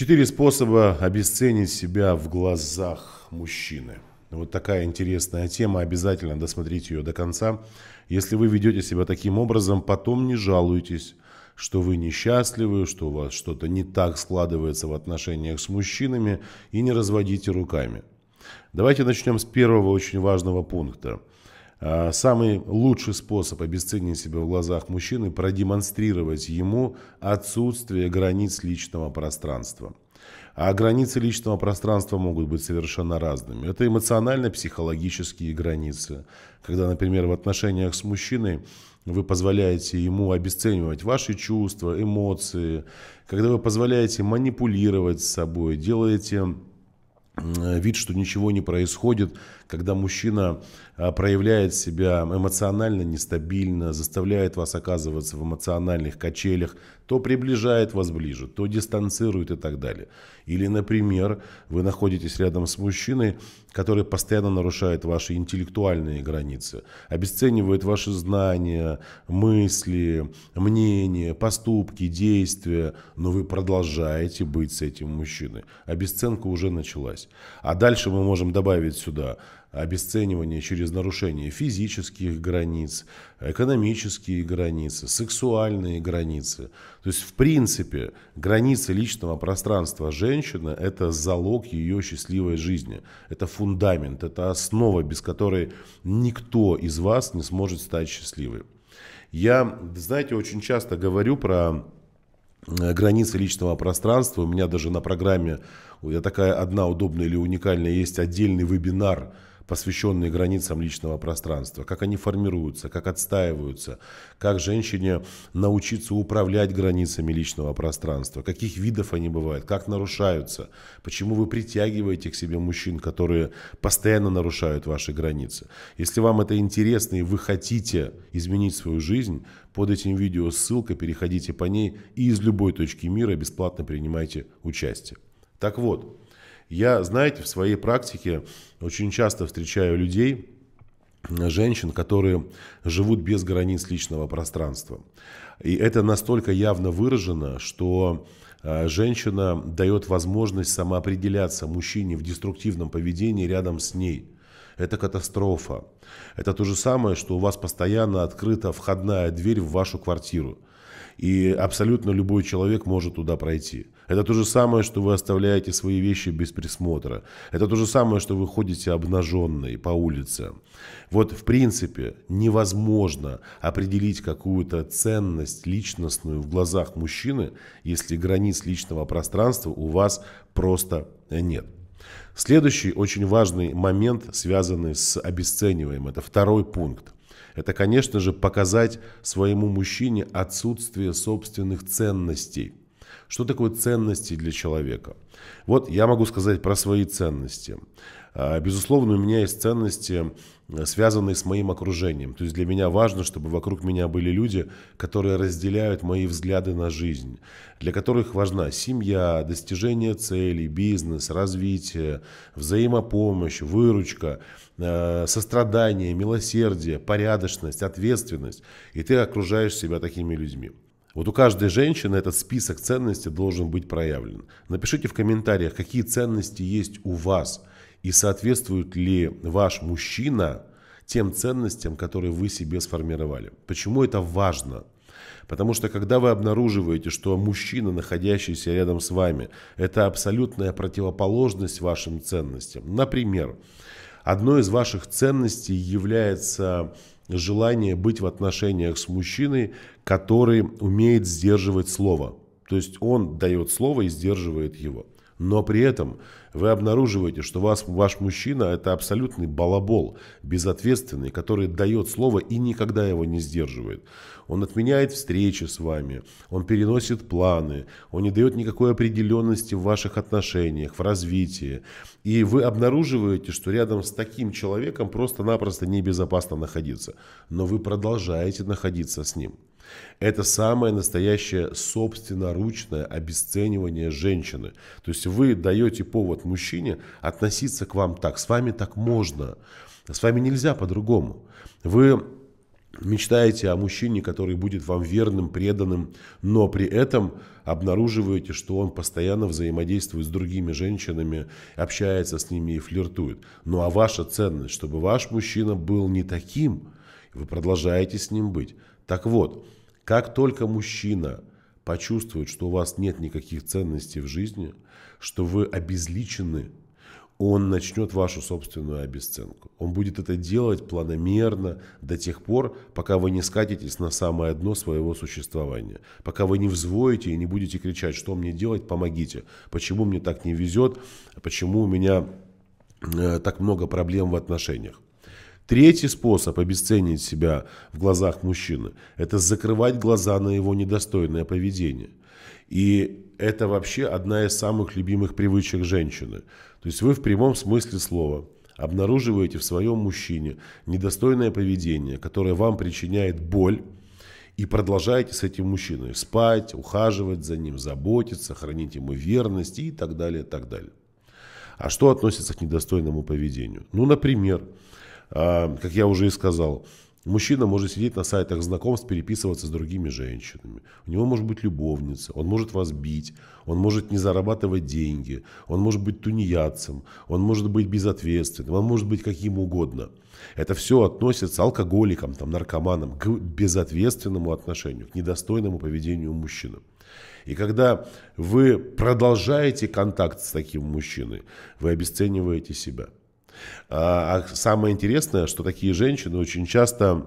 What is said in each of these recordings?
Четыре способа обесценить себя в глазах мужчины. Вот такая интересная тема, обязательно досмотрите ее до конца. Если вы ведете себя таким образом, потом не жалуйтесь, что вы несчастливы, что у вас что-то не так складывается в отношениях с мужчинами и не разводите руками. Давайте начнем с первого очень важного пункта. А, самый лучший способ обесценить себя в глазах мужчины – продемонстрировать ему отсутствие границ личного пространства. А границы личного пространства могут быть совершенно разными. Это эмоционально-психологические границы. Когда, например, в отношениях с мужчиной вы позволяете ему обесценивать ваши чувства, эмоции, когда вы позволяете манипулировать собой, делаете вид, что ничего не происходит, когда мужчина а, проявляет себя эмоционально нестабильно, заставляет вас оказываться в эмоциональных качелях, то приближает вас ближе, то дистанцирует и так далее. Или, например, вы находитесь рядом с мужчиной, который постоянно нарушает ваши интеллектуальные границы, обесценивает ваши знания, мысли, мнения, поступки, действия, но вы продолжаете быть с этим мужчиной. Обесценка уже началась. А дальше мы можем добавить сюда обесценивание через нарушение физических границ, экономические границы, сексуальные границы. То есть, в принципе, границы личного пространства женщины – это залог ее счастливой жизни. Это фундамент, это основа, без которой никто из вас не сможет стать счастливым. Я, знаете, очень часто говорю про э, границы личного пространства. У меня даже на программе, я такая одна удобная или уникальная, есть отдельный вебинар – посвященные границам личного пространства, как они формируются, как отстаиваются, как женщине научиться управлять границами личного пространства, каких видов они бывают, как нарушаются, почему вы притягиваете к себе мужчин, которые постоянно нарушают ваши границы. Если вам это интересно и вы хотите изменить свою жизнь, под этим видео ссылка, переходите по ней и из любой точки мира бесплатно принимайте участие. Так вот, я, знаете, в своей практике очень часто встречаю людей, женщин, которые живут без границ личного пространства. И это настолько явно выражено, что э, женщина дает возможность самоопределяться мужчине в деструктивном поведении рядом с ней. Это катастрофа. Это то же самое, что у вас постоянно открыта входная дверь в вашу квартиру. И абсолютно любой человек может туда пройти. Это то же самое, что вы оставляете свои вещи без присмотра. Это то же самое, что вы ходите обнаженной по улице. Вот в принципе невозможно определить какую-то ценность личностную в глазах мужчины, если границ личного пространства у вас просто нет. Следующий очень важный момент, связанный с обесцениванием, это второй пункт. Это, конечно же, показать своему мужчине отсутствие собственных ценностей. Что такое ценности для человека? Вот я могу сказать про свои ценности. А, безусловно, у меня есть ценности, связанные с моим окружением. То есть для меня важно, чтобы вокруг меня были люди, которые разделяют мои взгляды на жизнь, для которых важна семья, достижение целей, бизнес, развитие, взаимопомощь, выручка, а, сострадание, милосердие, порядочность, ответственность. И ты окружаешь себя такими людьми. Вот у каждой женщины этот список ценностей должен быть проявлен. Напишите в комментариях, какие ценности есть у вас и соответствует ли ваш мужчина тем ценностям, которые вы себе сформировали. Почему это важно? Потому что когда вы обнаруживаете, что мужчина, находящийся рядом с вами, это абсолютная противоположность вашим ценностям. Например, одной из ваших ценностей является желание быть в отношениях с мужчиной, который умеет сдерживать слово. То есть он дает слово и сдерживает его. Но при этом вы обнаруживаете, что вас, ваш мужчина это абсолютный балабол, безответственный, который дает слово и никогда его не сдерживает. Он отменяет встречи с вами, он переносит планы, он не дает никакой определенности в ваших отношениях, в развитии. И вы обнаруживаете, что рядом с таким человеком просто-напросто небезопасно находиться. Но вы продолжаете находиться с ним. Это самое настоящее собственноручное обесценивание женщины. То есть вы даете повод мужчине относиться к вам так. С вами так можно. С вами нельзя по-другому. Вы мечтаете о мужчине, который будет вам верным, преданным, но при этом обнаруживаете, что он постоянно взаимодействует с другими женщинами, общается с ними и флиртует. Ну а ваша ценность, чтобы ваш мужчина был не таким, вы продолжаете с ним быть. Так вот, как только мужчина почувствует, что у вас нет никаких ценностей в жизни, что вы обезличены, он начнет вашу собственную обесценку. Он будет это делать планомерно до тех пор, пока вы не скатитесь на самое дно своего существования. Пока вы не взвоите и не будете кричать, что мне делать, помогите. Почему мне так не везет, почему у меня э, так много проблем в отношениях. Третий способ обесценить себя в глазах мужчины – это закрывать глаза на его недостойное поведение. И это вообще одна из самых любимых привычек женщины. То есть вы в прямом смысле слова обнаруживаете в своем мужчине недостойное поведение, которое вам причиняет боль, и продолжаете с этим мужчиной спать, ухаживать за ним, заботиться, хранить ему верность и так далее, так далее. А что относится к недостойному поведению? Ну, например, как я уже и сказал, Мужчина может сидеть на сайтах знакомств, переписываться с другими женщинами. У него может быть любовница, он может вас бить, он может не зарабатывать деньги, он может быть тунеядцем, он может быть безответственным, он может быть каким угодно. Это все относится алкоголикам, там, наркоманам к безответственному отношению, к недостойному поведению мужчины. И когда вы продолжаете контакт с таким мужчиной, вы обесцениваете себя – а, а самое интересное, что такие женщины очень часто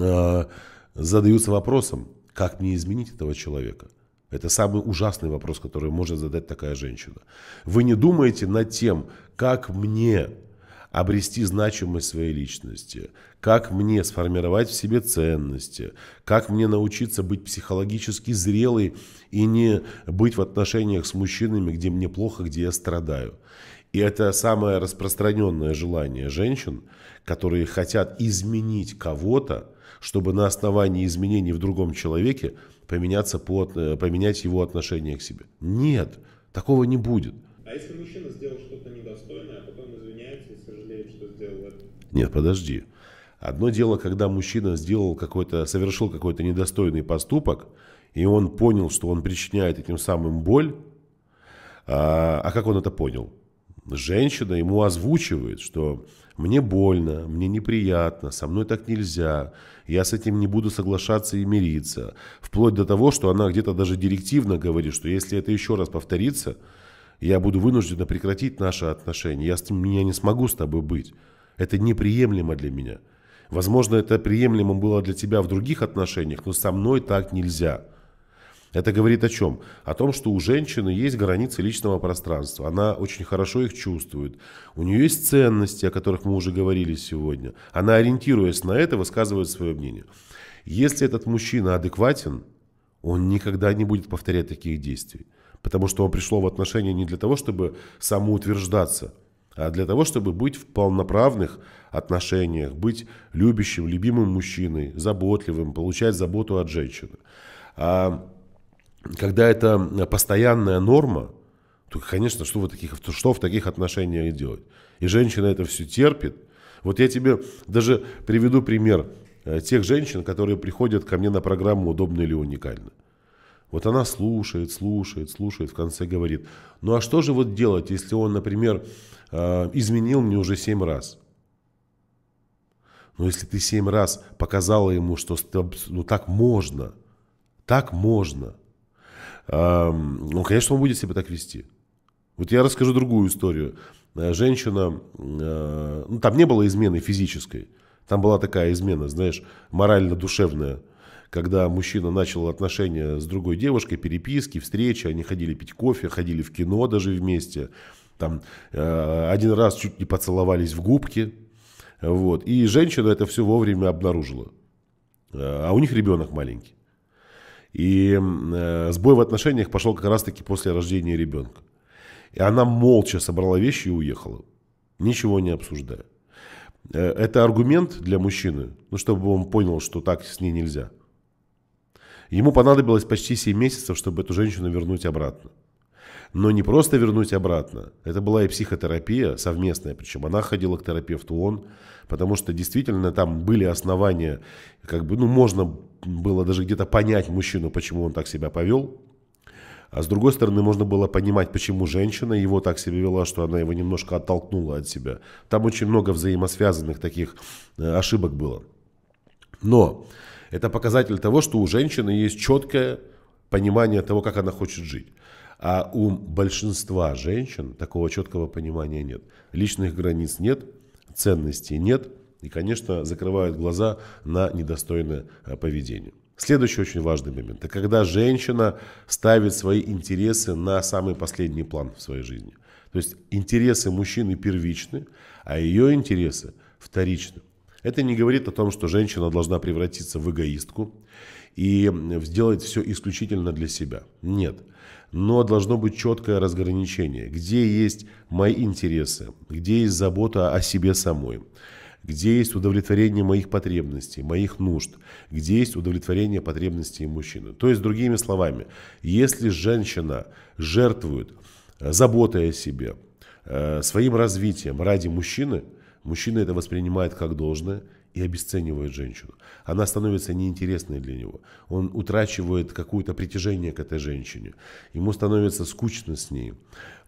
а, задаются вопросом, как мне изменить этого человека. Это самый ужасный вопрос, который может задать такая женщина. Вы не думаете над тем, как мне обрести значимость своей личности, как мне сформировать в себе ценности, как мне научиться быть психологически зрелой и не быть в отношениях с мужчинами, где мне плохо, где я страдаю. И это самое распространенное желание женщин, которые хотят изменить кого-то, чтобы на основании изменений в другом человеке поменяться под, э, поменять его отношение к себе. Нет, такого не будет. А если мужчина сделал что-то недостойное, а потом извиняется и сожалеет, что сделал это? Нет, подожди. Одно дело, когда мужчина сделал какой-то, совершил какой-то недостойный поступок, и он понял, что он причиняет этим самым боль. А, а как он это понял? Женщина ему озвучивает, что мне больно, мне неприятно, со мной так нельзя, я с этим не буду соглашаться и мириться. Вплоть до того, что она где-то даже директивно говорит, что если это еще раз повторится, я буду вынуждена прекратить наши отношения, я, с, я не смогу с тобой быть. Это неприемлемо для меня. Возможно, это приемлемо было для тебя в других отношениях, но со мной так нельзя. Это говорит о чем? О том, что у женщины есть границы личного пространства. Она очень хорошо их чувствует. У нее есть ценности, о которых мы уже говорили сегодня. Она, ориентируясь на это, высказывает свое мнение. Если этот мужчина адекватен, он никогда не будет повторять таких действий. Потому что он пришел в отношения не для того, чтобы самоутверждаться, а для того, чтобы быть в полноправных отношениях, быть любящим, любимым мужчиной, заботливым, получать заботу от женщины. А когда это постоянная норма, то, конечно, что, в таких, что в таких отношениях делать? И женщина это все терпит. Вот я тебе даже приведу пример э, тех женщин, которые приходят ко мне на программу «Удобно или уникально». Вот она слушает, слушает, слушает, в конце говорит, ну а что же вот делать, если он, например, э, изменил мне уже семь раз? Но если ты семь раз показала ему, что ну, так можно, так можно – ну, конечно, он будет себя так вести. Вот я расскажу другую историю. Э, женщина, э, ну, там не было измены физической, там была такая измена, знаешь, морально-душевная, когда мужчина начал отношения с другой девушкой, переписки, встречи, они ходили пить кофе, ходили в кино даже вместе, там э, один раз чуть не поцеловались в губки, вот, и женщина это все вовремя обнаружила, а у них ребенок маленький. И э, сбой в отношениях пошел как раз-таки после рождения ребенка. И она молча собрала вещи и уехала, ничего не обсуждая. Э, это аргумент для мужчины, ну, чтобы он понял, что так с ней нельзя. Ему понадобилось почти 7 месяцев, чтобы эту женщину вернуть обратно. Но не просто вернуть обратно. Это была и психотерапия совместная, причем она ходила к терапевту, он, потому что действительно там были основания, как бы, ну, можно было даже где-то понять мужчину, почему он так себя повел. А с другой стороны, можно было понимать, почему женщина его так себя вела, что она его немножко оттолкнула от себя. Там очень много взаимосвязанных таких э, ошибок было. Но это показатель того, что у женщины есть четкое понимание того, как она хочет жить. А у большинства женщин такого четкого понимания нет. Личных границ нет, ценностей нет. И, конечно, закрывают глаза на недостойное э, поведение. Следующий очень важный момент. Это когда женщина ставит свои интересы на самый последний план в своей жизни. То есть интересы мужчины первичны, а ее интересы вторичны. Это не говорит о том, что женщина должна превратиться в эгоистку и сделать все исключительно для себя. Нет. Но должно быть четкое разграничение, где есть мои интересы, где есть забота о себе самой, где есть удовлетворение моих потребностей, моих нужд, где есть удовлетворение потребностей мужчины. То есть, другими словами, если женщина жертвует заботой о себе, э, своим развитием ради мужчины – Мужчина это воспринимает как должное и обесценивает женщину. Она становится неинтересной для него. Он утрачивает какое-то притяжение к этой женщине. Ему становится скучно с ней.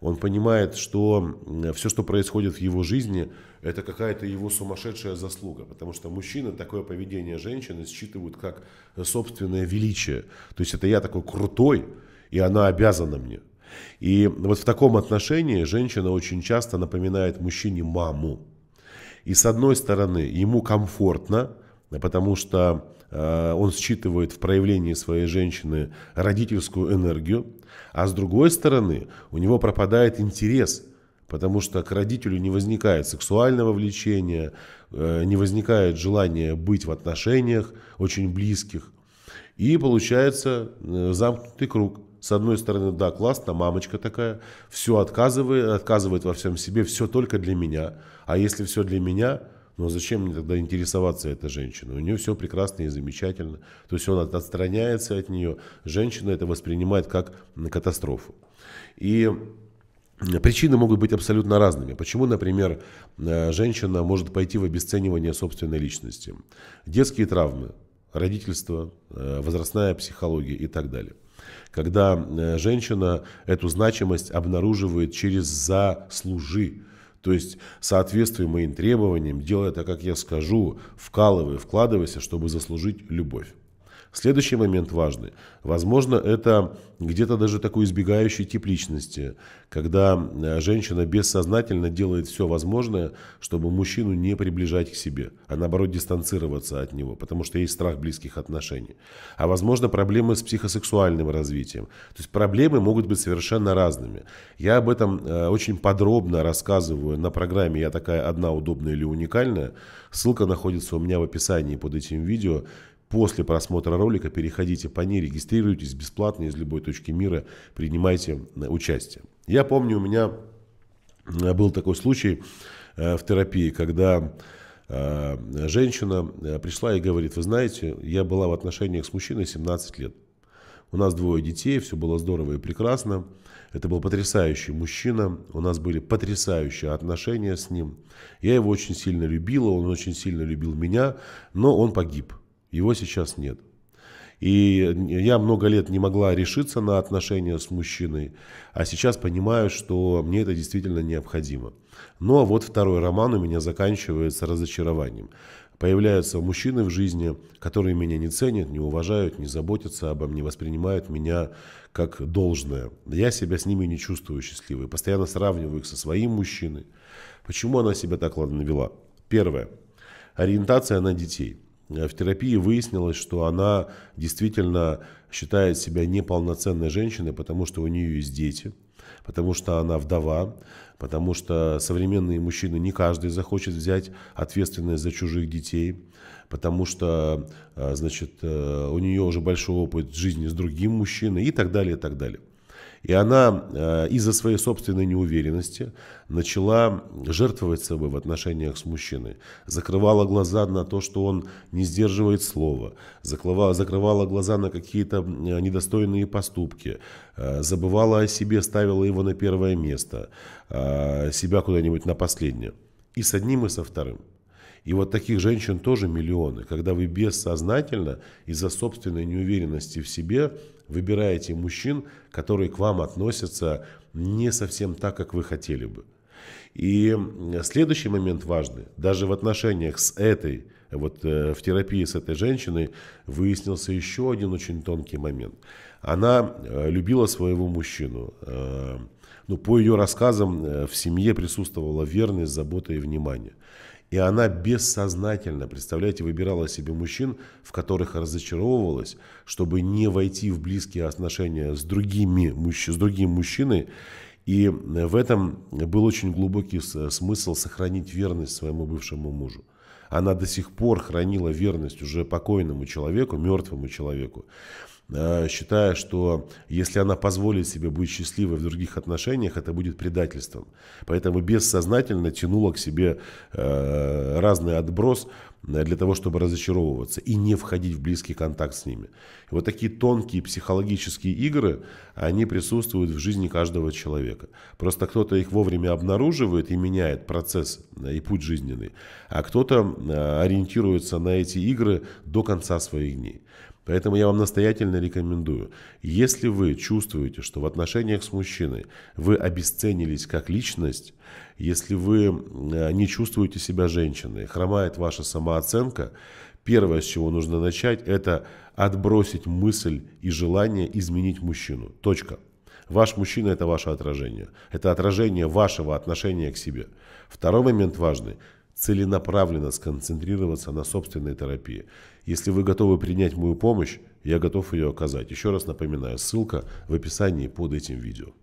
Он понимает, что все, что происходит в его жизни, это какая-то его сумасшедшая заслуга. Потому что мужчина такое поведение женщины считывают как собственное величие. То есть это я такой крутой, и она обязана мне. И вот в таком отношении женщина очень часто напоминает мужчине маму. И с одной стороны, ему комфортно, потому что э, он считывает в проявлении своей женщины родительскую энергию, а с другой стороны, у него пропадает интерес, потому что к родителю не возникает сексуального влечения, э, не возникает желания быть в отношениях очень близких. И получается э, замкнутый круг. С одной стороны, да, классно, мамочка такая, все отказывает, отказывает во всем себе, все только для меня. А если все для меня, ну зачем мне тогда интересоваться этой женщиной? У нее все прекрасно и замечательно. То есть он отстраняется от нее. Женщина это воспринимает как катастрофу. И Причины могут быть абсолютно разными. Почему, например, э, женщина может пойти в обесценивание собственной личности? Детские травмы, родительство, э, возрастная психология и так далее когда э, женщина эту значимость обнаруживает через заслужи. То есть соответствуя моим требованиям, делая так, как я скажу, вкалывая, вкладывайся, чтобы заслужить любовь. Следующий момент важный. Возможно, это где-то даже такой избегающий тип личности, когда э, женщина бессознательно делает все возможное, чтобы мужчину не приближать к себе, а наоборот дистанцироваться от него, потому что есть страх близких отношений. А возможно, проблемы с психосексуальным развитием. То есть проблемы могут быть совершенно разными. Я об этом э, очень подробно рассказываю на программе «Я такая одна, удобная или уникальная». Ссылка находится у меня в описании под этим видео. После просмотра ролика переходите по ней, регистрируйтесь бесплатно из любой точки мира, принимайте э, участие. Я помню, у меня э, был такой случай э, в терапии, когда женщина пришла и говорит, вы знаете, я была в отношениях с мужчиной 17 лет. У нас двое детей, все было здорово и прекрасно. Это был потрясающий мужчина, у нас были потрясающие отношения с ним. Я его очень сильно любила, он очень сильно любил меня, но он погиб. Его сейчас нет. И я много лет не могла решиться на отношения с мужчиной, а сейчас понимаю, что мне это действительно необходимо. А вот второй роман у меня заканчивается разочарованием. Появляются мужчины в жизни, которые меня не ценят, не уважают, не заботятся обо мне, воспринимают меня как должное. Я себя с ними не чувствую счастливой, постоянно сравниваю их со своим мужчиной. Почему она себя так ладно вела? Первое. Ориентация на детей. Э, в терапии выяснилось, что она действительно считает себя неполноценной женщиной, потому что у нее есть дети, потому что она вдова, потому что современные мужчины не каждый захочет взять ответственность за чужих детей, потому что э, значит, э, у нее уже большой опыт жизни с другим мужчиной и так далее, и так далее. И она э, из-за своей собственной неуверенности начала жертвовать собой в отношениях с мужчиной. Закрывала глаза на то, что он не сдерживает слова. Закрывала, глаза на какие-то недостойные поступки. Э, забывала о себе, ставила его на первое место. Э, себя куда-нибудь на последнее. И с одним, и со вторым. И вот таких женщин тоже миллионы, когда вы бессознательно из-за собственной неуверенности в себе выбираете мужчин, которые к вам относятся не совсем так, как вы хотели бы. И следующий момент важный. Даже в отношениях с этой, вот э, в терапии с этой женщиной выяснился еще один очень тонкий момент. Она э, любила своего мужчину. Э, ну, по ее рассказам в семье присутствовала верность, забота и внимание. И она бессознательно, представляете, выбирала себе мужчин, в которых разочаровывалась, чтобы не войти в близкие отношения с, другими, с другим мужчиной. И в этом был очень глубокий смысл сохранить верность своему бывшему мужу. Она до сих пор хранила верность уже покойному человеку, мертвому человеку. Э, считая, что если она позволит себе быть счастливой в других отношениях, это будет предательством. Поэтому бессознательно тянула к себе э, разный отброс э, для того, чтобы разочаровываться и не входить в близкий контакт с ними. И вот такие тонкие психологические игры, они присутствуют в жизни каждого человека. Просто кто-то их вовремя обнаруживает и меняет процесс и путь жизненный, а кто-то ориентируется на эти игры до конца своих дней. Поэтому я вам настоятельно рекомендую, если вы чувствуете, что в отношениях с мужчиной вы обесценились как личность, если вы э, не чувствуете себя женщиной, хромает ваша самооценка, первое, с чего нужно начать, это отбросить мысль и желание изменить мужчину. Точка. Ваш мужчина – это ваше отражение. Это отражение вашего отношения к себе. Второй момент важный – целенаправленно сконцентрироваться на собственной терапии. Если вы готовы принять мою помощь, я готов ее оказать. Еще раз напоминаю, ссылка в описании под этим видео.